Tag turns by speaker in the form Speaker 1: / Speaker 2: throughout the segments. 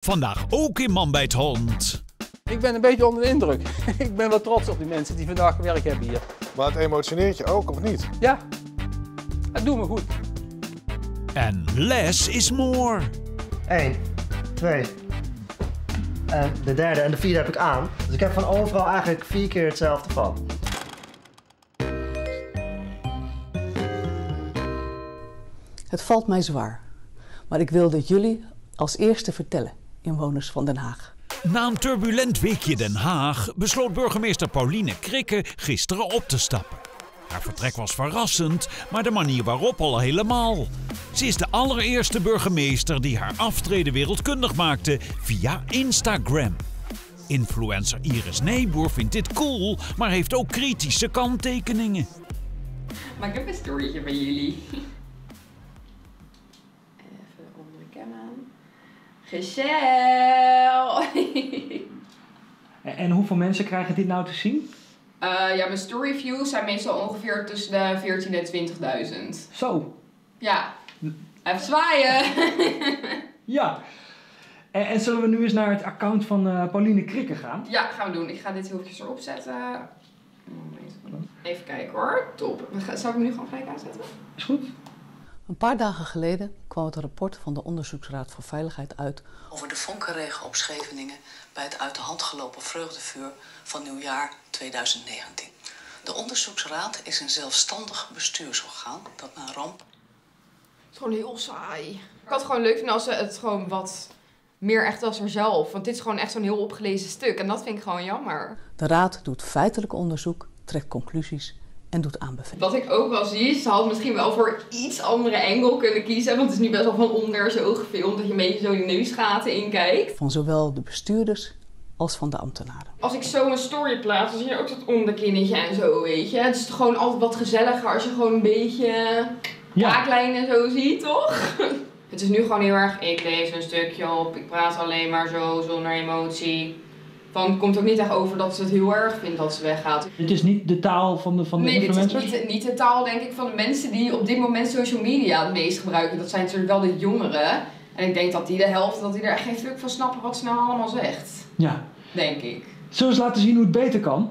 Speaker 1: Vandaag ook in Man bij het Hond.
Speaker 2: Ik ben een beetje onder de indruk. ik ben wel trots op die mensen die vandaag gewerkt hebben hier.
Speaker 3: Maar het emotioneert je ook, of niet?
Speaker 2: Ja, het doet me goed.
Speaker 1: En less is more.
Speaker 4: 1, 2. En de derde en de vierde heb ik aan. Dus ik heb van overal eigenlijk vier keer hetzelfde van.
Speaker 5: Het valt mij zwaar, maar ik wilde het jullie als eerste vertellen, inwoners van Den Haag.
Speaker 1: Na een turbulent weekje Den Haag besloot burgemeester Pauline Krikke gisteren op te stappen. Haar vertrek was verrassend, maar de manier waarop al helemaal. Ze is de allereerste burgemeester die haar aftreden wereldkundig maakte via Instagram. Influencer Iris Nijboer vindt dit cool, maar heeft ook kritische kanttekeningen.
Speaker 6: Maar ik heb een storytje bij jullie. Gezel!
Speaker 7: En, hoeveel mensen krijgen dit nou te zien?
Speaker 6: Eh, ja, mijn story views zijn meestal ongeveer tussen de 14 en 20.000.
Speaker 7: Zo,
Speaker 6: Ja, even zwaaien.
Speaker 7: ja. En, en zullen we nu eens naar het account van eh, Pauline Krikke gaan?
Speaker 6: ja, gaan we doen. Ik ga dit heel erop zetten. Even kijken hoor. Top. Zal ik hem nu gewoon gelijk aanzetten?
Speaker 7: Is goed?
Speaker 5: Een paar dagen geleden kwam het rapport van de Onderzoeksraad voor Veiligheid uit
Speaker 8: over de vonkenregen op Scheveningen bij het uit de hand gelopen vreugdevuur van nieuwjaar 2019. De onderzoeksraad is een zelfstandig bestuursorgaan dat na een ramp
Speaker 6: Het is gewoon heel saai. Ik had het gewoon leuk vinden als ze het gewoon wat meer echt als zelf. Want dit is gewoon echt zo'n heel opgelezen stuk. En dat vind ik gewoon jammer.
Speaker 5: De raad doet feitelijk onderzoek, trekt conclusies en doet aanbevelingen.
Speaker 6: Wat ik ook wel zie, ze had misschien wel voor iets andere angle kunnen kiezen. Want het is nu best wel van onder zo gefilmd dat je een beetje zo die neusgaten inkijkt.
Speaker 5: Van zowel de bestuurders als van de ambtenaren.
Speaker 6: Als ik zo een story plaats, dan zie je ook dat onderkinnetje en zo, weet je. Het is gewoon altijd wat gezelliger als je gewoon een beetje haaklijnen zo ziet, toch? Het is nu gewoon heel erg, ik lees een stukje op, ik praat alleen maar zo, zonder emotie. Van, het komt ook niet echt over dat ze het heel erg vindt dat ze weggaat.
Speaker 7: Dit is niet de taal van de, van de
Speaker 6: Nee, dit is
Speaker 7: influencers?
Speaker 6: niet, niet de taal denk ik van de mensen die op dit moment social media het meest gebruiken. Dat zijn natuurlijk wel de jongeren. En ik denk dat die de helft, dat die er echt geen fuck van snappen wat ze nou allemaal zegt.
Speaker 7: Ja.
Speaker 6: Denk ik.
Speaker 7: Zullen we eens laten zien hoe het beter kan?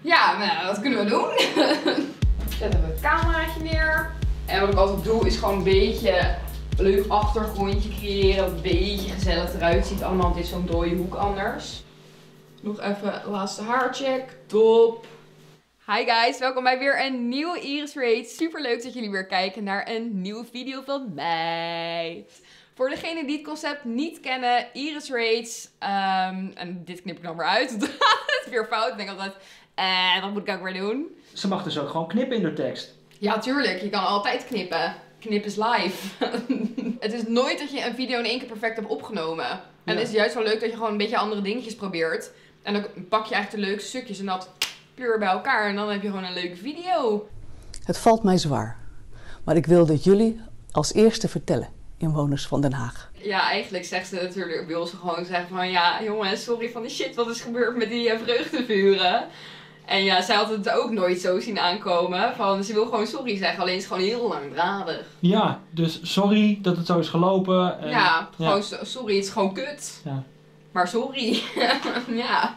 Speaker 6: Ja, nou, dat kunnen we doen. Zetten we het cameraatje neer. En wat ik altijd doe is gewoon een beetje een leuk achtergrondje creëren. Dat het een beetje gezellig eruit ziet. Allemaal dit zo'n dode hoek anders. Nog even laatste haarcheck. Top. Hi guys, welkom bij weer een nieuwe Iris Rate. Super leuk dat jullie weer kijken naar een nieuwe video van mij. Voor degenen die het concept niet kennen, Iris Rates. ehm, en dit knip ik dan weer uit. het is weer fout. Ik denk altijd, eh, wat moet ik ook weer doen?
Speaker 7: Ze mag dus ook gewoon knippen in de tekst.
Speaker 6: Ja, tuurlijk. Je kan altijd knippen. Knip is live. het is nooit dat je een video in één keer perfect hebt opgenomen. En
Speaker 7: Ja.
Speaker 6: het is juist wel leuk dat je gewoon een beetje andere dingetjes probeert. En dan pak je eigenlijk de leukste stukjes en dat puur bij elkaar. En dan heb je gewoon een leuke video.
Speaker 5: Het valt mij zwaar, maar ik wilde het jullie als eerste vertellen, inwoners van Den Haag.
Speaker 6: Ja, eigenlijk zegt ze natuurlijk, wil ze gewoon zeggen van ja, jongens, sorry van de shit wat is gebeurd met die eh, vreugdevuren. En ja, zij had het ook nooit zo zien aankomen. Van, ze wil gewoon sorry zeggen, alleen is het gewoon heel langdradig.
Speaker 7: Ja, dus sorry dat het zo is gelopen. en-
Speaker 6: ja, gewoon so- sorry, het is gewoon kut.
Speaker 7: Ja.
Speaker 6: Maar sorry. ja.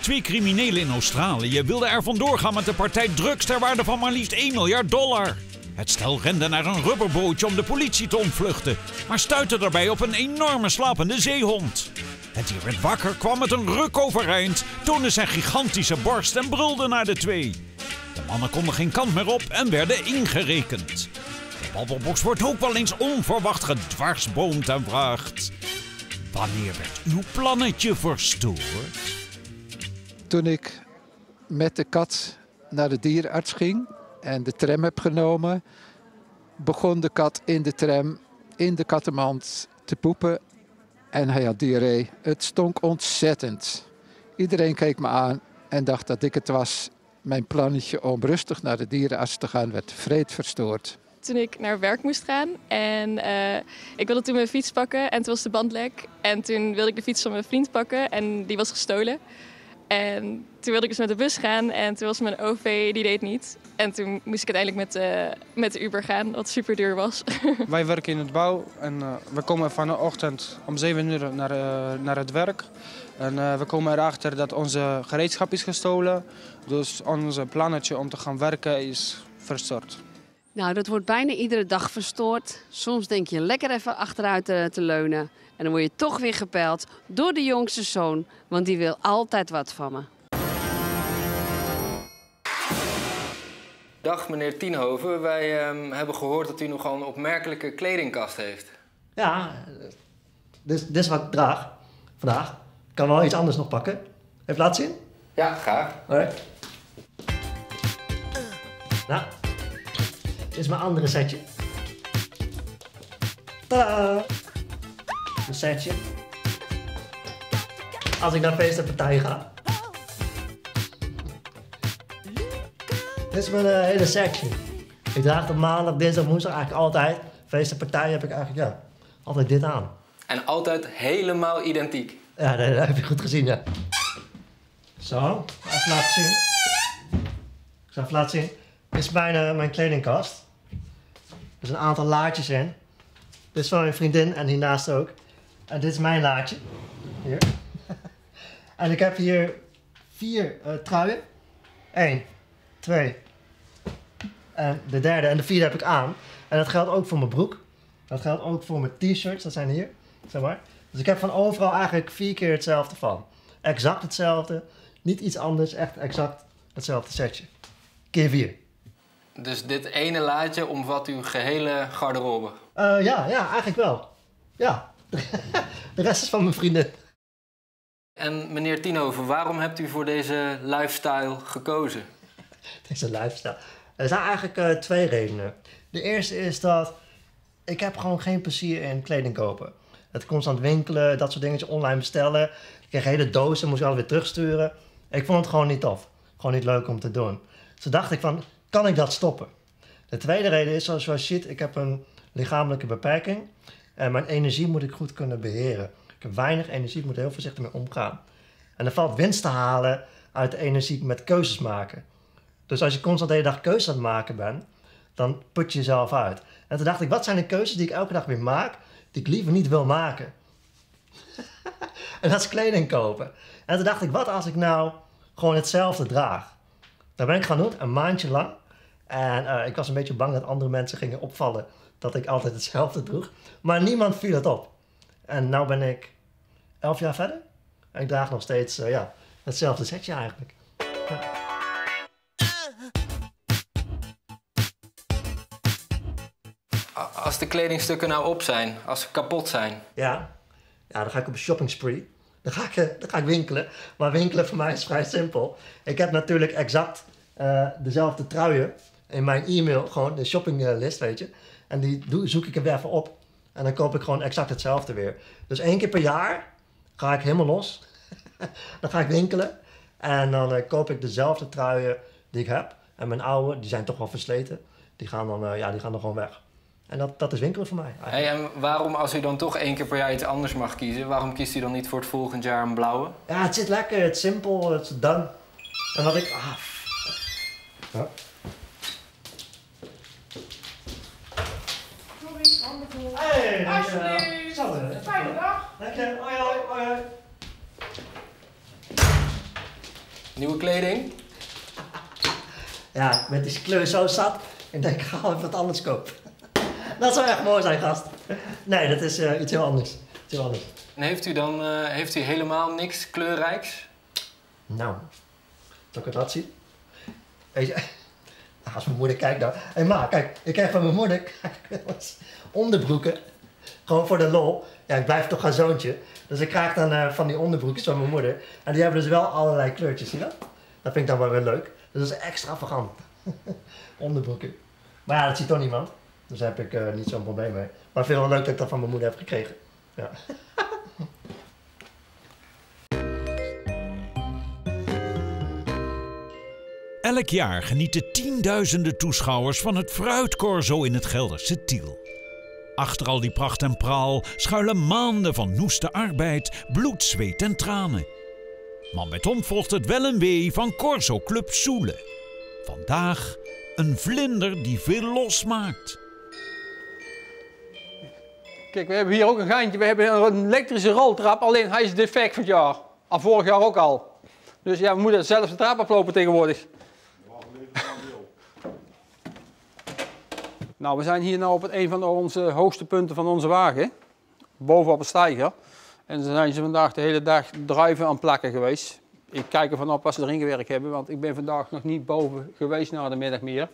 Speaker 1: Twee criminelen in Australië wilden er vandoor gaan met de partij drugs ter waarde van maar liefst 1 miljard dollar. Het stel rende naar een rubberbootje om de politie te ontvluchten, maar stuitte daarbij op een enorme slapende zeehond. Het dier werd wakker, kwam met een ruk overeind, toonde zijn gigantische borst en brulde naar de twee. De mannen konden geen kant meer op en werden ingerekend. Babbelbox wordt ook wel eens onverwacht gedwarsboomd en vraagt... Wanneer werd uw plannetje verstoord?
Speaker 9: Toen ik met de kat naar de dierenarts ging en de tram heb genomen, begon de kat in de tram, in de kattenmand te poepen en hij had diarree. Het stonk ontzettend. Iedereen keek me aan en dacht dat ik het was. Mijn plannetje om rustig naar de dierenarts te gaan werd vreed verstoord.
Speaker 10: Toen ik naar werk moest gaan. En eh, ik wilde toen mijn fiets pakken en toen was de band lek. En toen wilde ik de fiets van mijn vriend pakken en die was gestolen. En toen wilde ik dus met de bus gaan en toen was mijn OV, die deed niet. En toen moest ik uiteindelijk met, de met de Uber gaan, wat super duur was.
Speaker 11: Wij werken in het bouw en uh, we komen vanochtend om 7 uur naar, naar het werk. En we komen erachter dat onze gereedschap is gestolen. Dus ons plannetje om te gaan werken is verstoord.
Speaker 12: Nou, dat wordt bijna iedere dag verstoord. Soms denk je lekker even achteruit te, te leunen. En dan word je toch weer gepeld door de jongste zoon, want die wil altijd wat van me.
Speaker 13: Dag meneer Tienhoven, wij um, hebben gehoord dat u nogal een opmerkelijke kledingkast heeft.
Speaker 4: Ja, dit, dit is wat ik draag vandaag. Ik kan wel iets anders nog pakken. Even laten zien?
Speaker 13: Ja, graag.
Speaker 4: Alright. Nou, dit is mijn andere setje. Tadaa! Een setje. Als ik naar feest en partijen ga. Dit is mijn uh, hele sectie. Ik draag op maandag, dinsdag, woensdag eigenlijk altijd. Feest en partijen heb ik eigenlijk, ja, altijd dit aan.
Speaker 13: En altijd helemaal identiek.
Speaker 4: Ja, dat, dat heb je goed gezien, ja. Zo, even laten zien. Ik zal even laten zien. Dit is mijn, uh, mijn kledingkast. Er zijn een aantal laadjes in. Dit is van mijn vriendin en hiernaast ook. En dit is mijn laadje. Hier. en ik heb hier vier uh, truien. Eén, twee. En de derde en de vierde heb ik aan. En dat geldt ook voor mijn broek. Dat geldt ook voor mijn t-shirts. Dat zijn hier. Zeg maar. Dus ik heb van overal eigenlijk vier keer hetzelfde van. Exact hetzelfde. Niet iets anders. Echt exact hetzelfde setje. Keer vier.
Speaker 13: Dus dit ene laadje omvat uw gehele garderobe?
Speaker 4: Uh, ja, ja, eigenlijk wel. Ja. De rest is van mijn vrienden.
Speaker 13: En meneer Tienhoven, waarom hebt u voor deze lifestyle gekozen?
Speaker 4: Deze lifestyle? Er zijn eigenlijk uh, twee redenen. De eerste is dat ik heb gewoon geen plezier in kleding kopen. Het constant winkelen, dat soort dingetjes online bestellen. Ik kreeg hele dozen, moest je altijd weer terugsturen. Ik vond het gewoon niet tof. Gewoon niet leuk om te doen. Dus dacht ik van, kan ik dat stoppen? De tweede reden is, zoals je ziet, ik heb een lichamelijke beperking. En mijn energie moet ik goed kunnen beheren. Ik heb weinig energie, ik moet er heel voorzichtig mee omgaan. En er valt winst te halen uit de energie met keuzes maken. Dus als je constant de hele dag keuzes aan het maken bent, dan put je jezelf uit. En toen dacht ik, wat zijn de keuzes die ik elke dag weer maak, die ik liever niet wil maken? en dat is kleding kopen. En toen dacht ik, wat als ik nou gewoon hetzelfde draag? Daar ben ik gaan doen, een maandje lang. En uh, ik was een beetje bang dat andere mensen gingen opvallen dat ik altijd hetzelfde droeg. Maar niemand viel het op. En nu ben ik elf jaar verder. En ik draag nog steeds uh, ja, hetzelfde setje eigenlijk. Ja.
Speaker 13: Als de kledingstukken nou op zijn, als ze kapot zijn.
Speaker 4: Ja, ja dan ga ik op een shopping spree. Dan ga, ik, dan ga ik winkelen. Maar winkelen voor mij is vrij simpel. Ik heb natuurlijk exact uh, dezelfde truien in mijn e-mail. Gewoon de shoppinglist, weet je. En die zoek ik er weer even op. En dan koop ik gewoon exact hetzelfde weer. Dus één keer per jaar ga ik helemaal los. dan ga ik winkelen. En dan uh, koop ik dezelfde truien die ik heb. En mijn oude, die zijn toch wel versleten. Die gaan dan, uh, ja, die gaan dan gewoon weg. En dat, dat is winkelen voor mij.
Speaker 13: Hey, en waarom, als u dan toch één keer per jaar iets anders mag kiezen, waarom kiest u dan niet voor het volgend jaar een blauwe?
Speaker 4: Ja, het zit lekker, het is simpel, het is done. En wat ik. Ah, ja. Hey,
Speaker 14: Alsjeblieft. Fijne dag.
Speaker 4: Dank je. Hoi, hoi, hoi.
Speaker 13: Nieuwe kleding?
Speaker 4: Ja, met die kleur zo zat. Ik denk, ik ga even wat anders kopen. Dat zou echt mooi zijn, gast. Nee, dat is uh, iets heel anders. Iets heel anders.
Speaker 13: En heeft u dan uh, heeft u helemaal niks kleurrijks?
Speaker 4: Nou, zal ik het laten zien? Weet je, als mijn moeder kijkt nou. Hé ma, kijk, ik krijg van mijn moeder onderbroeken. Gewoon voor de lol. Ja, ik blijf toch haar zoontje. Dus ik krijg dan uh, van die onderbroekjes van mijn moeder. En die hebben dus wel allerlei kleurtjes, zie je dat? Dat vind ik dan wel weer leuk. Dus dat is extravagant. onderbroeken. Maar ja, dat ziet toch niemand. Dus daar heb ik uh, niet zo'n probleem mee. Maar ik vind het wel leuk dat ik dat van mijn moeder heb gekregen. Ja.
Speaker 1: Elk jaar genieten tienduizenden toeschouwers van het fruitcorso in het Gelderse Tiel. Achter al die pracht en praal schuilen maanden van noeste arbeid, bloed, zweet en tranen. Maar met ons volgt het wel een wee van Corso Club Soele. Vandaag een vlinder die veel losmaakt.
Speaker 2: Kijk, we hebben hier ook een geintje. We hebben een elektrische roltrap, alleen hij is defect van het jaar. Al vorig jaar ook al. Dus ja, we moeten zelfs de trap oplopen tegenwoordig. Nou, we zijn hier nou op het, een van onze hoogste punten van onze wagen. Boven op een steiger. En dan zijn ze vandaag de hele dag druiven aan plakken geweest. Ik kijk ervan op als ze erin gewerkt hebben, want ik ben vandaag nog niet boven geweest na de middag meer.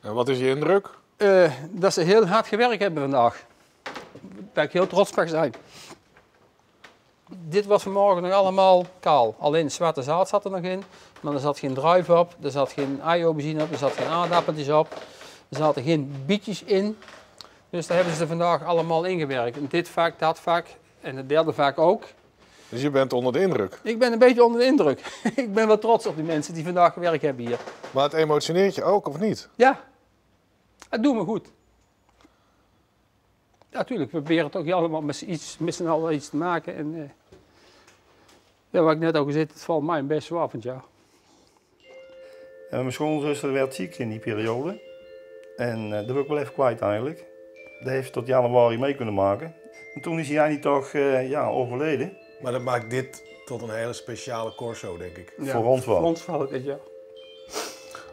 Speaker 3: En wat is je indruk?
Speaker 2: Eh, dat ze heel hard gewerkt hebben vandaag. Daar ik heel trots mag zijn. Dit was vanmorgen nog allemaal kaal. Alleen zwarte zaad zat er nog in. Maar er zat geen druif op, er zat geen ei-aubergine op, er zat geen aardappeltjes op. Er zaten geen bietjes in. Dus daar hebben ze er vandaag allemaal ingewerkt. En dit vak, dat vak en het derde vak ook.
Speaker 3: Dus je bent onder de indruk.
Speaker 2: Ik ben een beetje onder de indruk. ik ben wel trots op die mensen die vandaag gewerkt hebben hier.
Speaker 3: Maar het emotioneert je ook, of niet?
Speaker 2: Ja, het doet me goed. Natuurlijk, we proberen toch allemaal met iets, met z'n allen iets te maken. En, eh, ja, wat ik net al gezegd, het valt mij best zwaar van het jaar.
Speaker 15: Uh, mijn schoonzuster werd ziek in die periode. En uh, dat wil ik wel even kwijt eigenlijk. Dat heeft tot januari mee kunnen maken. En toen is hij niet toch uh, ja, overleden.
Speaker 3: Maar dat maakt dit tot een hele speciale corso, denk ik.
Speaker 15: Ja, voor ons wel.
Speaker 2: Voor ons wel, jaar.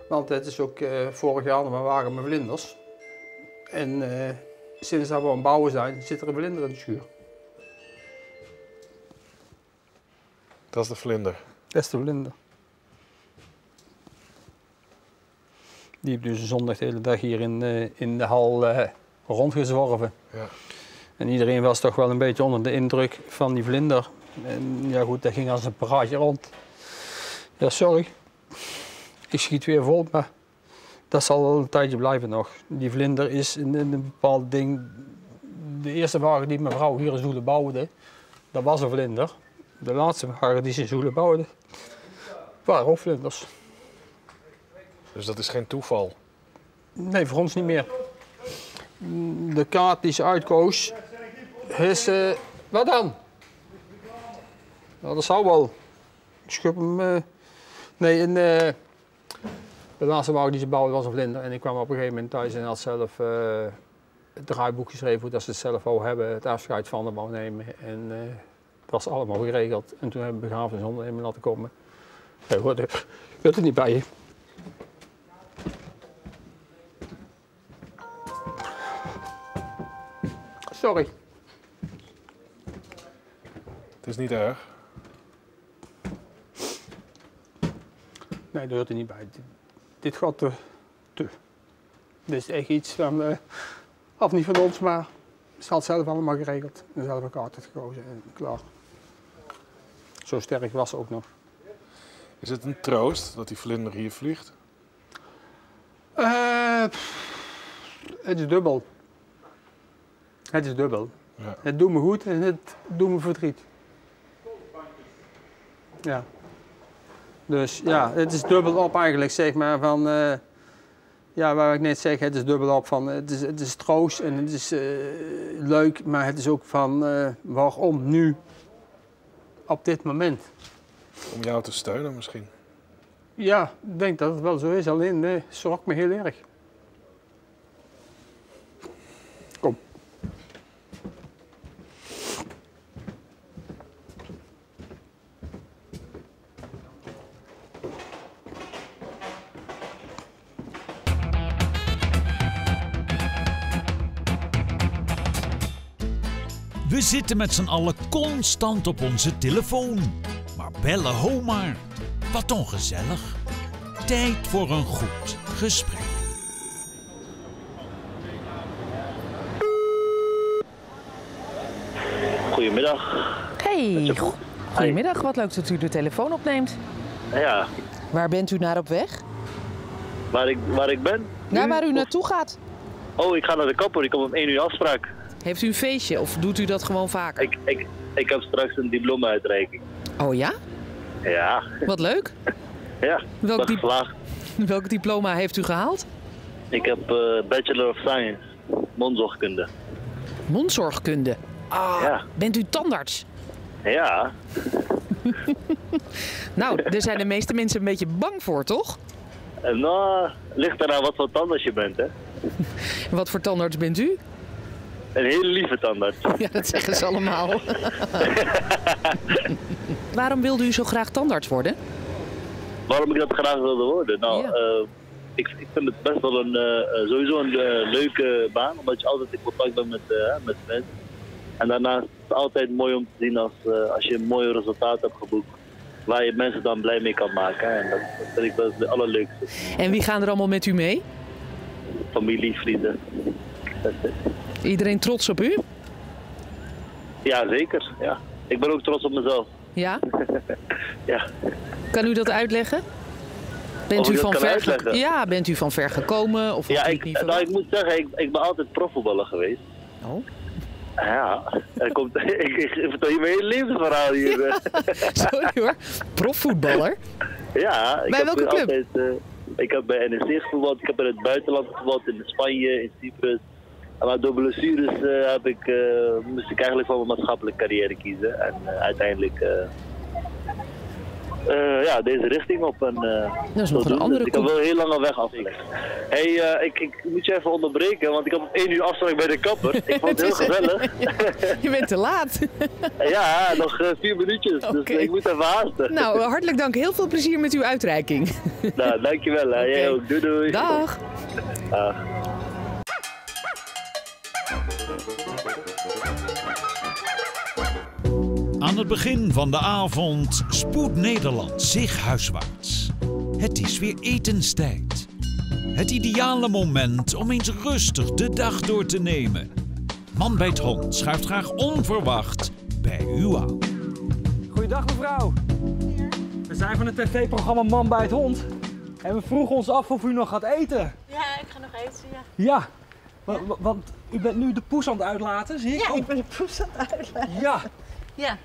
Speaker 2: Want het is ook vorig jaar nog maar waren met vlinders. En sinds dat we aan het bouwen zijn, zit er een vlinder in de schuur.
Speaker 3: Dat is de vlinder.
Speaker 2: Dat is de vlinder. Die heeft dus zondag de hele dag hier in, uh, in de hal uh, rondgezworven.
Speaker 3: Ja.
Speaker 2: En iedereen was toch wel een beetje onder de indruk van die vlinder. En ja goed, dat ging als een paraatje rond. Ja, sorry. Ik schiet weer vol, maar dat zal wel een tijdje blijven nog. Die vlinder is in, in een bepaald ding. De eerste wagen die mevrouw hier in Zoelen bouwde, dat was een vlinder. De laatste wagen die ze in Zoelen bouwde, waren ook vlinders.
Speaker 3: Dus dat is geen toeval?
Speaker 2: Nee, voor ons niet meer. De kaart die ze uitkoos is... Uh, wat dan? Nou, dat zou wel. Ik schub hem... Uh, nee, in... Uh, de laatste wagen die ze bouwden was een vlinder. En ik kwam op een gegeven moment thuis en had zelf het draaiboek geschreven hoe dat ze het zelf wou hebben. Het afscheid van de wou nemen. En dat was allemaal geregeld. En toen hebben we begrafenishonden laten komen. Hij hoorde, hoort er niet bij je. Sorry.
Speaker 3: Het is niet erg.
Speaker 2: Nee, dat hoort er niet bij dit gaat te, te. Dit is echt iets van, uh, af niet van ons, maar het had zelf allemaal geregeld. En zelf elkaar altijd gekozen en klaar. Zo sterk was ze ook nog.
Speaker 3: Is het een troost dat die vlinder hier vliegt?
Speaker 2: Uh, het is dubbel. Het is dubbel.
Speaker 3: Ja.
Speaker 2: Het doet me goed en het doet me verdriet. Ja. Dus ja, het is dubbel op eigenlijk, zeg maar, van... Uh, ja, waar ik net zeg, het is dubbel op van... Het is, het is troost en het is uh, leuk, maar het is ook van... Uh, waarom nu? Op dit moment.
Speaker 3: Om jou te steunen misschien?
Speaker 2: Ja, ik denk dat het wel zo is. Alleen, nee, schrok me heel erg.
Speaker 1: Zitten met z'n allen constant op onze telefoon. Maar bellen ho maar. Wat ongezellig. Tijd voor een goed gesprek.
Speaker 16: Goedemiddag.
Speaker 17: Hey, go goedemiddag. Wat leuk dat u de telefoon opneemt.
Speaker 16: Ja.
Speaker 17: Waar bent u naar op weg?
Speaker 16: Waar ik, waar ik ben?
Speaker 17: Naar waar u naartoe gaat.
Speaker 16: Oh, ik ga naar de kapper. Ik kom om 1 uur afspraak.
Speaker 17: Heeft u een feestje of doet u dat gewoon vaker?
Speaker 16: Ik, ik, ik heb straks een diploma-uitreiking.
Speaker 17: Oh ja?
Speaker 16: Ja.
Speaker 17: Wat leuk.
Speaker 16: ja,
Speaker 17: welk,
Speaker 16: dip
Speaker 17: welk diploma heeft u gehaald?
Speaker 16: Ik heb uh, Bachelor of Science, mondzorgkunde.
Speaker 17: Mondzorgkunde? Ah,
Speaker 16: ja.
Speaker 17: bent u tandarts?
Speaker 16: Ja.
Speaker 17: nou, daar zijn de meeste mensen een beetje bang voor, toch?
Speaker 16: En nou, ligt eraan wat voor tandarts je bent, hè.
Speaker 17: Wat voor tandarts bent u?
Speaker 16: Een hele lieve tandarts.
Speaker 17: Ja, dat zeggen ze allemaal. Waarom wilde u zo graag tandarts worden?
Speaker 16: Waarom ik dat graag wilde worden? Nou, eh, ik, ik vind het best wel een, eh, eh, sowieso een leuke baan, omdat je altijd in contact bent met, met mensen. En daarnaast is het altijd mooi om te zien als, eh, als je een mooi resultaat hebt geboekt, waar je mensen dan blij mee kan maken. En dat, dat vind ik wel het allerleukste.
Speaker 17: En wie gaan er allemaal met u mee?
Speaker 16: Familie, vrienden.
Speaker 17: Iedereen trots op u?
Speaker 16: Ja, zeker. Ja. Ik ben ook trots op mezelf.
Speaker 17: Ja?
Speaker 16: Ja.
Speaker 17: Kan u dat uitleggen? Bent u van ver? Ja, bent u van ver gekomen? Of
Speaker 16: Ja, ik,
Speaker 17: niet
Speaker 16: nou, ik moet zeggen, ik, ik ben altijd profvoetballer geweest.
Speaker 17: Oh.
Speaker 16: Ja, er komt, ik, vertel je mijn hele levensverhaal hier.
Speaker 17: Sorry hoor, profvoetballer?
Speaker 16: Ja, ik
Speaker 17: Bij
Speaker 16: heb
Speaker 17: welke club?
Speaker 16: altijd, eh, ik heb bij NEC gevoetbald, ik heb in het buitenland gevoetbald, in Spanje, in Cyprus. Maar door blessures eh, heb ik, eh, moest ik eigenlijk voor mijn maatschappelijke carrière kiezen. En eh, uiteindelijk ja, deze richting op. En, eh,
Speaker 17: Dat is nog een andere
Speaker 16: Dus ik heb wel heel lange weg afgelegd. hey, ik, ik moet je even onderbreken, want ik heb om één uur afspraak bij de kapper. Ik vond het heel gezellig.
Speaker 17: Je bent te laat.
Speaker 16: ja, nog vier minuutjes, dus ik moet even haasten.
Speaker 17: Nou, hartelijk dank. Heel veel plezier met uw uitreiking.
Speaker 16: nou dankjewel. hè. Jij ook. Doei doei.
Speaker 17: Dag.
Speaker 16: Dag.
Speaker 1: Aan het begin van de avond spoedt Nederland zich huiswaarts. Het is weer etenstijd. Het ideale moment om eens rustig de dag door te nemen. Man bij het hond schuift graag onverwacht bij u aan.
Speaker 7: Goeiedag mevrouw. We zijn van het tv-programma Man bij het Hond. En we vroegen ons af of u nog gaat eten.
Speaker 18: Ja, ik ga nog eten, ja.
Speaker 7: Ja, wa- wa- want u bent nu de poes aan het uitlaten, zie ik.
Speaker 18: Ja, ik ben de poes aan het uitleggen.
Speaker 7: Ja,
Speaker 18: Ja.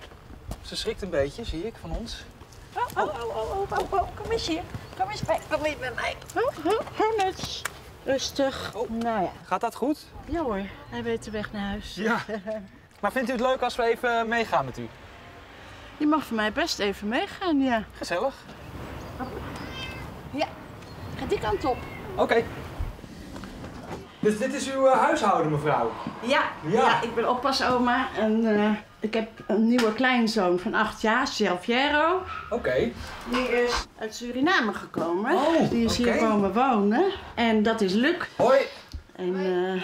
Speaker 7: Ze schrikt een beetje, zie ik, van ons.
Speaker 18: Oh, oh, oh, oh, oh, oh, oh, kom eens hier. Kom eens bij, kom eens bij mij. Oh, oh, oh. Rustig. Nou ja.
Speaker 7: Gaat dat goed?
Speaker 18: Ja hoor, hij weet de weg naar huis.
Speaker 7: Ja. Maar vindt u het leuk als we even meegaan met u?
Speaker 18: Je mag voor mij best even meegaan, ja.
Speaker 7: Gezellig.
Speaker 18: Ja, ga die kant op.
Speaker 7: Oké. Dus dit is uw eh, huishouden, mevrouw?
Speaker 18: Ja, ja. ik ben oppasoma en eh, ik heb een nieuwe kleinzoon van acht jaar, Selviero.
Speaker 7: Oké.
Speaker 18: Die is uit Suriname gekomen.
Speaker 7: Oh,
Speaker 18: die is hier komen wonen. En dat is Luc.
Speaker 7: Hoi.
Speaker 18: En eh,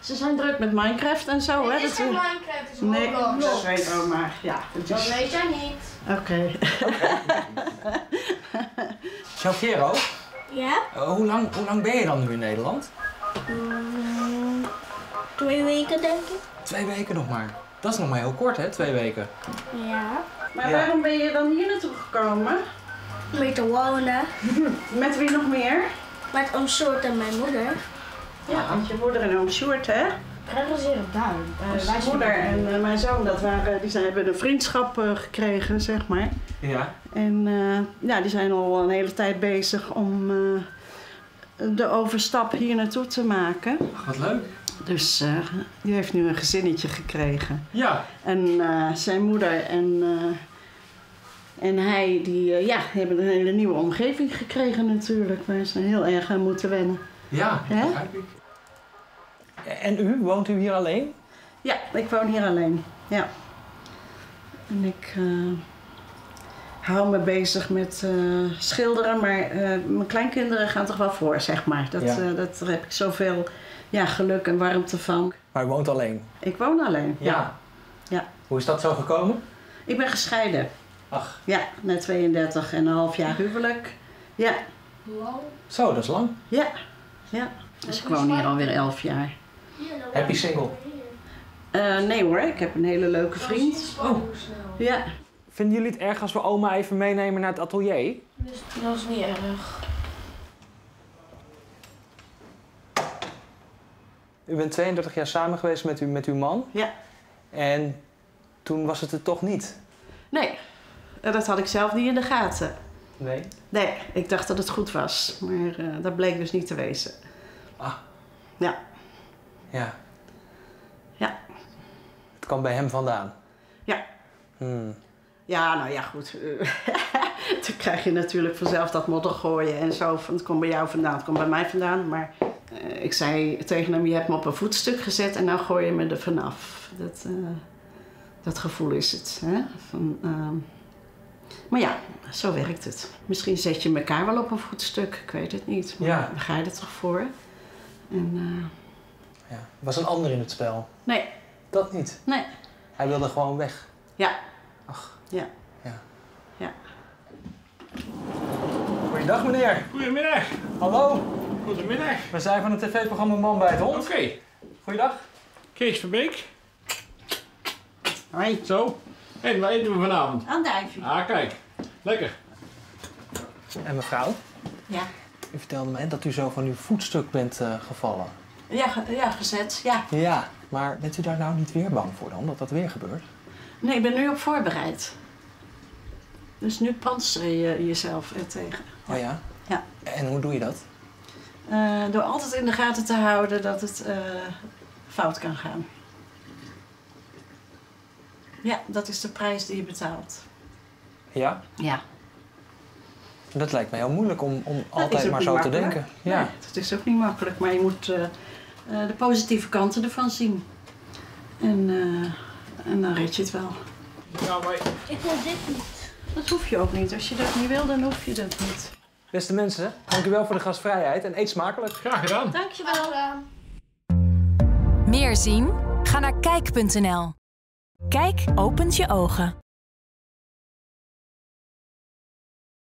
Speaker 18: ze zijn druk met Minecraft en zo, hè?
Speaker 14: Het is geen Minecraft, het is
Speaker 18: Nee,
Speaker 14: Roblox.
Speaker 18: dat weet oma. Ja, het
Speaker 14: Dat
Speaker 18: is...
Speaker 14: weet jij niet.
Speaker 18: Oké.
Speaker 7: Chalfiero,
Speaker 14: Ja?
Speaker 7: Eh, hoe, lang, hoe lang ben je dan nu in Nederland?
Speaker 14: Mm, twee weken denk ik.
Speaker 7: Twee weken nog maar. Dat is nog maar heel kort, hè? Twee weken.
Speaker 14: Ja.
Speaker 18: Maar
Speaker 7: Ja.
Speaker 18: waarom ben je dan hier naartoe gekomen?
Speaker 14: Mee te wonen.
Speaker 18: Met wie nog meer?
Speaker 14: Met oom Soort en mijn moeder.
Speaker 18: Ja, want je moeder en oom Sjoerd, hè?
Speaker 14: Ergens hier op duin.
Speaker 18: Dus mijn moeder en eh, mijn zoon, dat waren, die zijn, hebben een vriendschap eh, gekregen, zeg maar.
Speaker 7: Ja.
Speaker 18: En eh, ja, die zijn al een hele tijd bezig om eh, de overstap hier naartoe te maken.
Speaker 7: Wat leuk.
Speaker 18: Dus eh, die heeft nu een gezinnetje gekregen.
Speaker 7: Ja.
Speaker 18: En eh, zijn moeder en, eh, en hij, die eh, ja, hebben een hele nieuwe omgeving gekregen natuurlijk. Wij zijn heel erg aan moeten wennen.
Speaker 7: Ja,
Speaker 18: Hè?
Speaker 7: begrijp ik. En u, woont u hier alleen?
Speaker 18: Ja, ik woon hier alleen. Ja. En ik eh, hou me bezig met eh, schilderen, maar eh, mijn kleinkinderen gaan toch wel voor, zeg maar. Dat,
Speaker 7: Ja.
Speaker 18: eh, dat, daar heb ik zoveel ja, geluk en warmte van.
Speaker 7: Maar u woont alleen?
Speaker 18: Ik woon alleen.
Speaker 7: Ja.
Speaker 18: ja.
Speaker 7: Hoe is dat zo gekomen?
Speaker 18: Ik ben gescheiden.
Speaker 7: Ach.
Speaker 18: Ja, na 32 en een half jaar huwelijk. Ja.
Speaker 7: Zo, dat is lang.
Speaker 18: Ja. Ja. Dus ik woon hier alweer 11 jaar.
Speaker 7: Happy single.
Speaker 18: Eh, nee hoor, ik heb een hele leuke vriend.
Speaker 7: Oh.
Speaker 18: Ja.
Speaker 7: Vinden jullie het erg als we oma even meenemen naar het atelier?
Speaker 14: Dat is niet erg.
Speaker 7: U bent 32 jaar samen geweest met, u, met uw man.
Speaker 18: Ja.
Speaker 7: En toen was het er toch niet?
Speaker 18: Nee, Eh, dat had ik zelf niet in de gaten.
Speaker 7: Nee.
Speaker 18: Nee, ik dacht dat het goed was, maar eh, dat bleek dus niet te wezen.
Speaker 7: Ah.
Speaker 18: Ja.
Speaker 7: Ja.
Speaker 18: Ja.
Speaker 7: Het kwam bij hem vandaan?
Speaker 18: Ja.
Speaker 7: Hmm.
Speaker 18: Ja, nou ja, goed. Dan krijg je natuurlijk vanzelf dat modder gooien en zo. Van, het komt bij jou vandaan, het komt bij mij vandaan. Maar eh, ik zei tegen hem, je hebt me op een voetstuk gezet en nou gooi je me er vanaf. Dat, eh, dat gevoel is het. Hè? Van, ehm, maar ja, zo werkt het. Misschien zet je elkaar wel op een voetstuk, ik weet het niet. Maar
Speaker 7: Ja.
Speaker 18: daar ga je er toch voor? En, eh,
Speaker 7: Ja. Was een ander in het spel?
Speaker 18: nee,
Speaker 7: Dat niet.
Speaker 18: nee.
Speaker 7: Hij wilde gewoon weg.
Speaker 18: Ja.
Speaker 7: Ach.
Speaker 18: Ja.
Speaker 7: Ja.
Speaker 18: Ja.
Speaker 19: Goeiedag meneer.
Speaker 20: Goedemiddag.
Speaker 19: Hallo.
Speaker 20: Goedemiddag.
Speaker 19: We zijn van het tv-programma Man bij het Hond.
Speaker 20: Oké.
Speaker 19: Goeiedag.
Speaker 20: Kees van Beek.
Speaker 18: Hoi.
Speaker 20: Zo. En wat eten we vanavond?
Speaker 18: Andijvie.
Speaker 20: Ah, kijk. Lekker.
Speaker 7: En mevrouw,
Speaker 18: Ja.
Speaker 7: u vertelde mij dat u zo van uw voetstuk bent eh, gevallen.
Speaker 18: Ja, ja, gezet, ja.
Speaker 7: Ja, maar bent u daar nou niet weer bang voor dan, dat dat weer gebeurt?
Speaker 18: Nee, ik ben nu op voorbereid. Dus nu panzer je jezelf er tegen.
Speaker 7: Oh ja?
Speaker 18: Ja.
Speaker 7: En hoe doe je dat?
Speaker 18: Eh, door altijd in de gaten te houden dat het eh, fout kan gaan. Ja, dat is de prijs die je betaalt.
Speaker 7: Ja?
Speaker 18: Ja.
Speaker 7: Dat lijkt mij heel moeilijk om, om
Speaker 18: Dat
Speaker 7: altijd maar zo te denken. Ja.
Speaker 18: Nee, dat is ook niet makkelijk, maar je moet eh, eh, de positieve kanten ervan zien. En, eh, en dan red je het wel.
Speaker 20: Ja, maar...
Speaker 21: Ik wil dit niet.
Speaker 18: Dat hoef je ook niet. Als je dat niet wil, dan hoef je dat niet.
Speaker 7: Beste mensen, dank u wel voor de gastvrijheid en eet smakelijk.
Speaker 20: Graag gedaan.
Speaker 18: Dankjewel.
Speaker 22: Meer zien? Ga naar kijk.nl. Kijk opent je ogen.